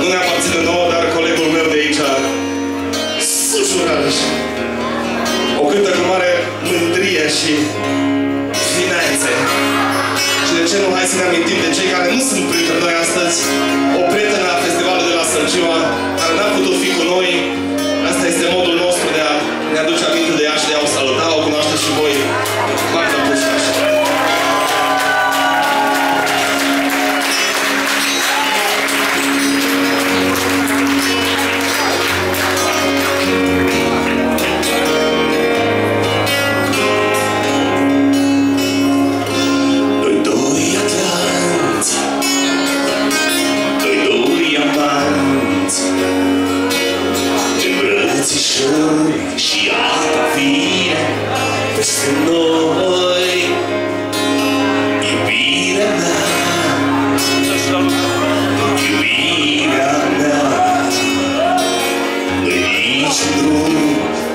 Nu ne aparține nouă, dar colegul meu de aici, Sușuraj, o cântă cu mare mândrie și finețe. Și de ce nu? Hai să ne amintim de cei care nu sunt printre noi astăzi,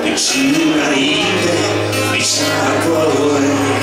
piccina ride, mi sa cuore.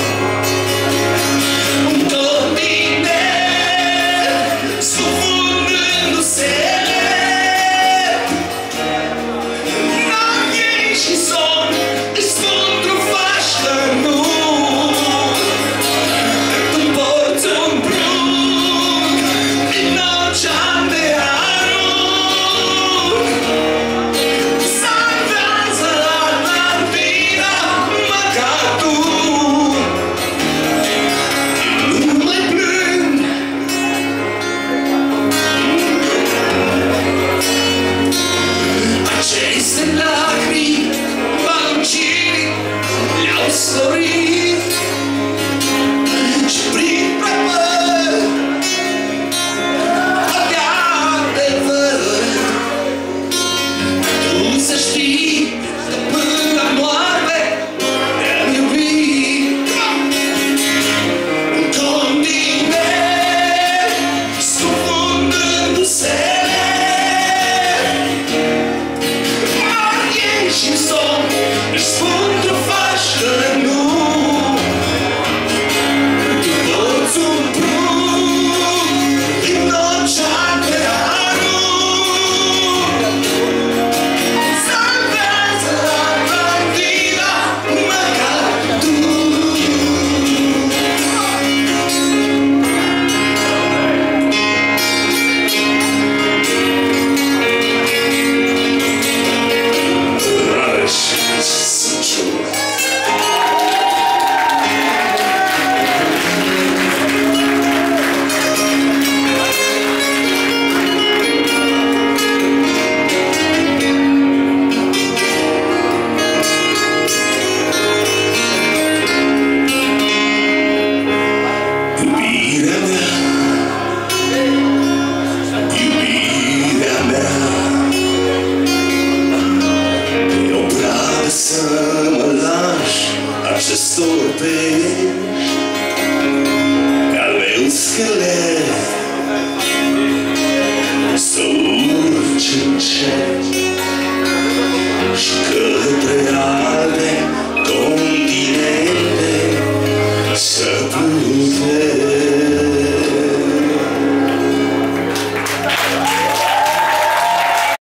iubirea mea. Iubirea mea. Te obrag să mă lași Acestor pești Al meu schelet. Să urci încet Și către